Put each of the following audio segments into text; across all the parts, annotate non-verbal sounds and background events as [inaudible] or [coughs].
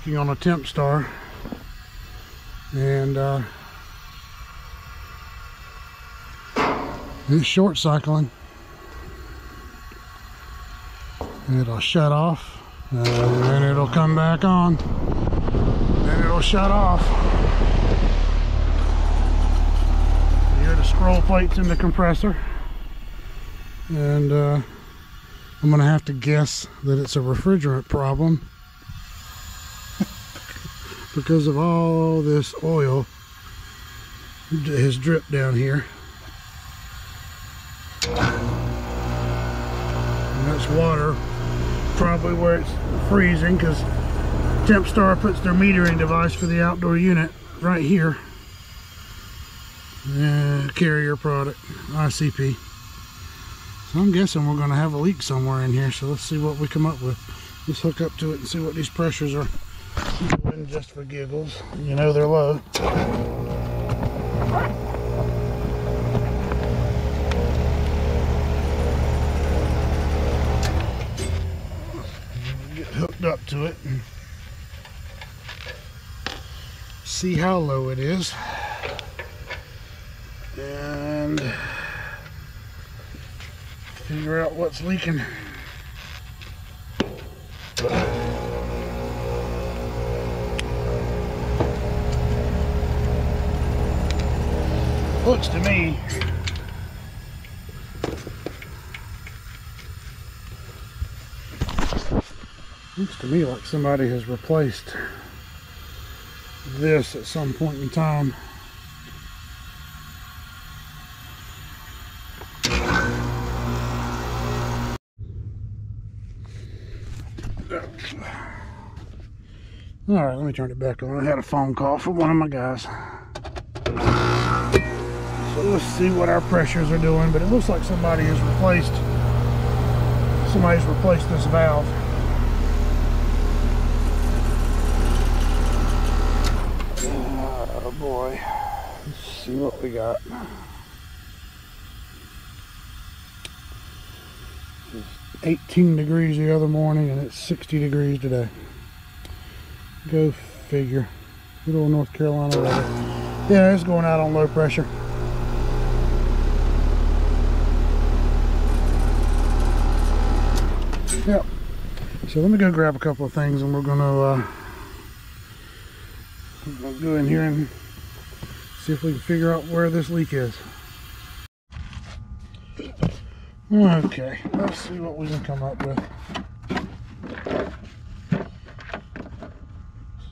working on a Tempstar. And uh, it's short cycling. It'll shut off. And then it'll come back on. Then it'll shut off. Here the scroll plates in the compressor? And uh, I'm gonna have to guess that it's a refrigerant problem because of all this oil that has dripped down here. And that's water probably where it's freezing because Tempstar puts their metering device for the outdoor unit right here. And carrier product ICP so I'm guessing we're going to have a leak somewhere in here so let's see what we come up with. Let's hook up to it and see what these pressures are just for giggles. You know they're low get hooked up to it. And see how low it is. And figure out what's leaking looks to me looks to me like somebody has replaced this at some point in time. All right let me turn it back on. I had a phone call from one of my guys let's see what our pressures are doing but it looks like somebody has replaced somebody's replaced this valve. Oh boy. Let's see what we got. It's 18 degrees the other morning and it's 60 degrees today. Go figure. Good old North Carolina weather. Yeah it's going out on low pressure Yep. So let me go grab a couple of things and we're gonna uh, go in here and see if we can figure out where this leak is. Okay, let's see what we can come up with.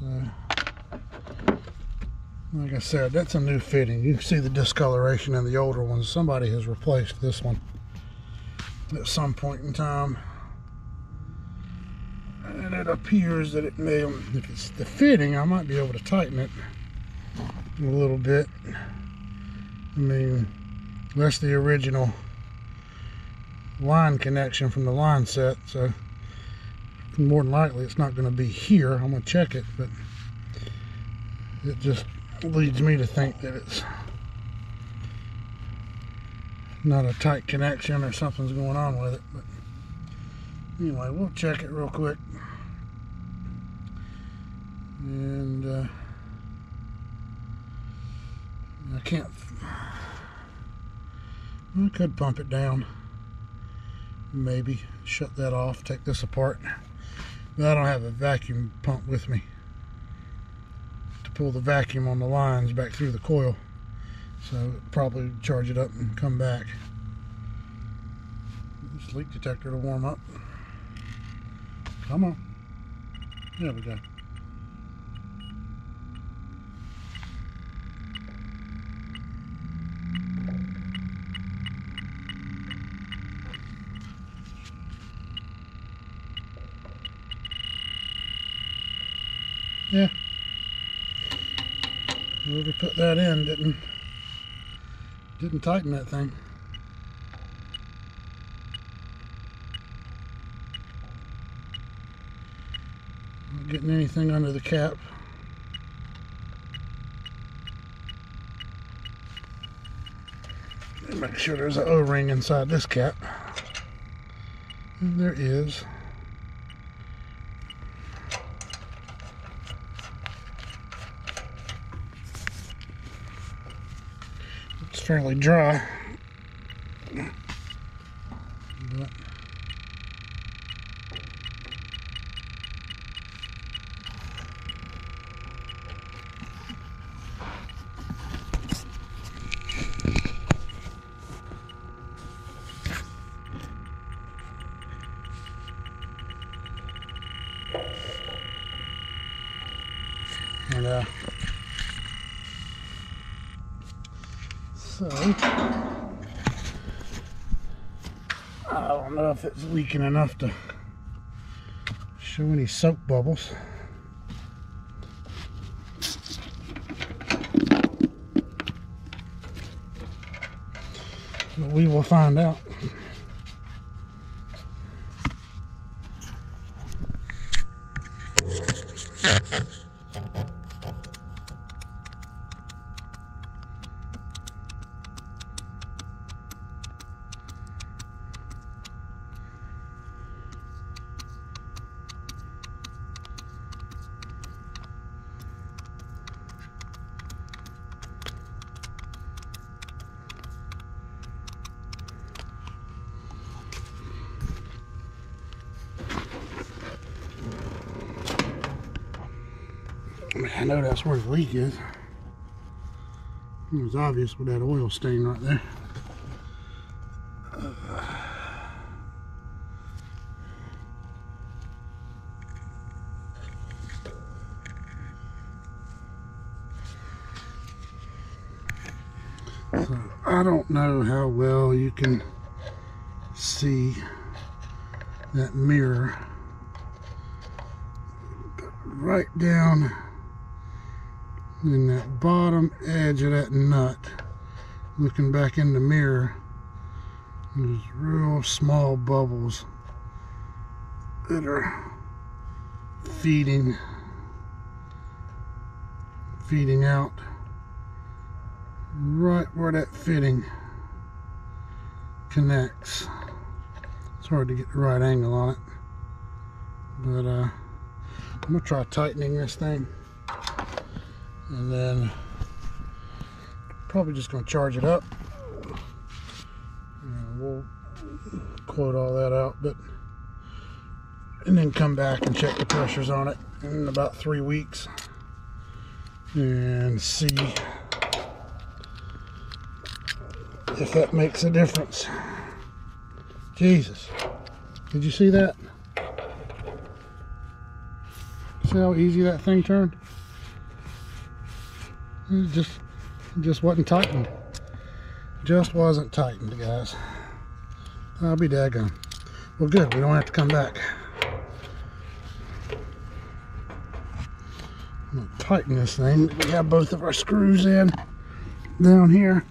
So, like I said, that's a new fitting. You can see the discoloration in the older ones. Somebody has replaced this one at some point in time appears that it may if it's the fitting I might be able to tighten it a little bit. I mean that's the original line connection from the line set so more than likely it's not going to be here. I'm going to check it but it just leads me to think that it's not a tight connection or something's going on with it but anyway we'll check it real quick and uh, I can't I could pump it down. Maybe shut that off take this apart. But I don't have a vacuum pump with me to pull the vacuum on the lines back through the coil. So probably charge it up and come back. This leak detector to warm up. Come on. There we go. Yeah. Whoever put that in didn't didn't tighten that thing. Not getting anything under the cap. Make sure there's an O-ring inside this cap. And there is. Fairly dry. But And uh, so I don't know if it's leaking enough to show any soap bubbles. But we will find out. I, know that's where the leak is. It was obvious with that oil stain right there. So I don't know how well you can see that mirror right down in that bottom edge of that nut. Looking back in the mirror there's real small bubbles that are feeding feeding out right where that fitting connects. It's hard to get the right angle on it but uh I'm gonna try tightening this thing and then probably just gonna charge it up. And we'll quote all that out but and then come back and check the pressures on it in about three weeks and see if that makes a difference. Jesus. Did you see that? See how easy that thing turned it just just wasn't tightened. Just wasn't tightened, guys. I'll be daggone. Well, good. We don't have to come back. I'm gonna tighten this thing. We have both of our screws in down here.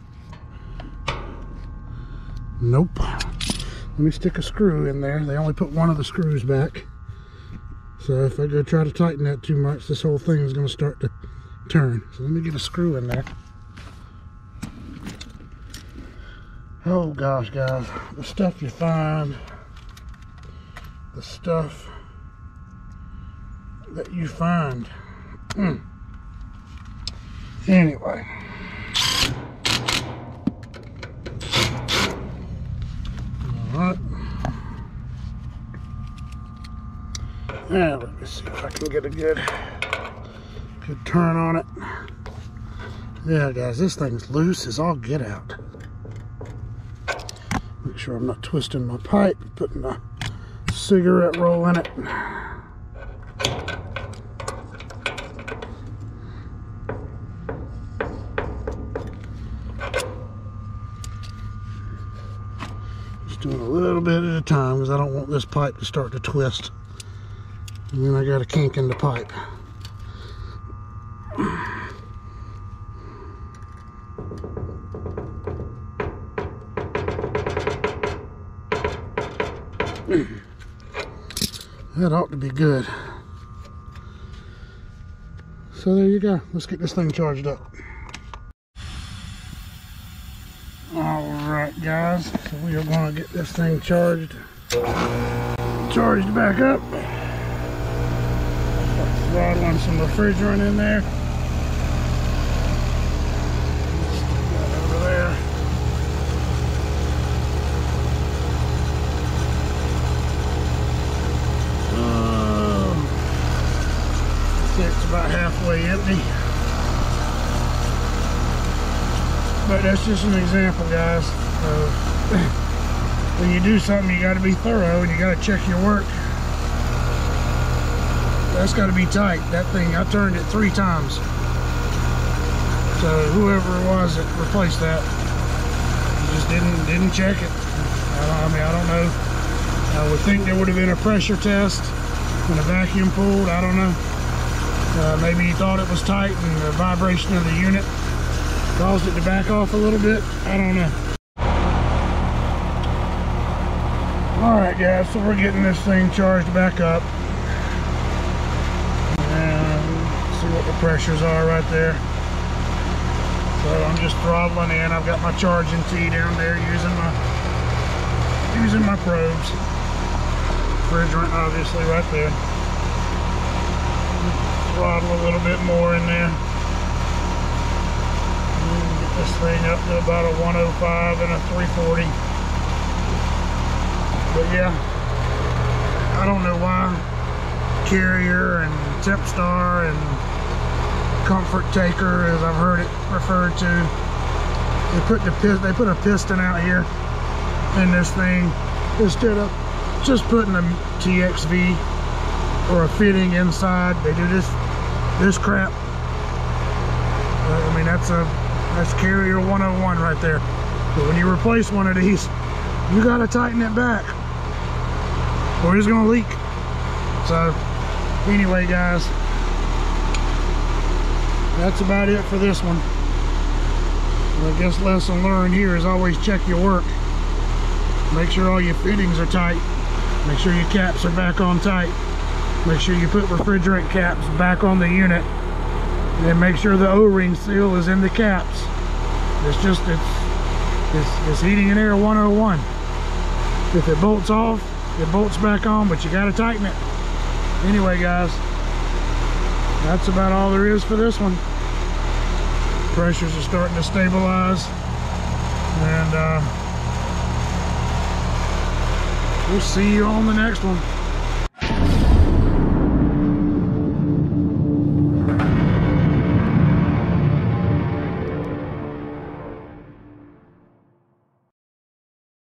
Nope. Let me stick a screw in there. They only put one of the screws back. So if I go try to tighten that too much, this whole thing is going to start to turn. So let me get a screw in there. Oh gosh, guys, the stuff you find, the stuff that you find. Mm. Anyway. All right. Now, let me see if I can get a good Good turn on it. Yeah, guys, this thing's loose as all get out. Make sure I'm not twisting my pipe, putting a cigarette roll in it. Just doing a little bit at a time because I don't want this pipe to start to twist. And then I got a kink in the pipe. That ought to be good. So there you go. Let's get this thing charged up. Alright guys, so we are going to get this thing charged. Charged back up. Throttling some refrigerant in there. There. That's just an example, guys. [coughs] When you do something, you got to be thorough and you got to check your work. That's got to be tight. That thing, I turned it three times. So whoever it was that replaced that, just didn't didn't check it. I, I mean, I don't know. I would think there would have been a pressure test and a vacuum pulled. I don't know. Uh, maybe he thought it was tight and the vibration of the unit caused it to back off a little bit. I don't know. All right, guys, so we're getting this thing charged back up. And see what the pressures are right there. So I'm just throttling in. I've got my charging T down there using my using my probes. Refrigerant obviously right there. Throttle a little bit more in there. This thing up to about a 105 and a 340. But yeah, I don't know why. Carrier and Tempstar and comfort taker as I've heard it referred to they put the they put a piston out here in this thing instead of just putting a TXV or a fitting inside. They do this this crap. I mean that's a that's carrier 101 right there but when you replace one of these you got to tighten it back or it's gonna leak so anyway guys that's about it for this one. I guess lesson learned here is always check your work. Make sure all your fittings are tight. Make sure your caps are back on tight. Make sure you put refrigerant caps back on the unit. And make sure the O-ring seal is in the caps. It's just, it's, it's, it's heating and air 101. If it bolts off, it bolts back on, but you gotta tighten it. Anyway, guys, that's about all there is for this one. Pressures are starting to stabilize. And uh, we'll see you on the next one.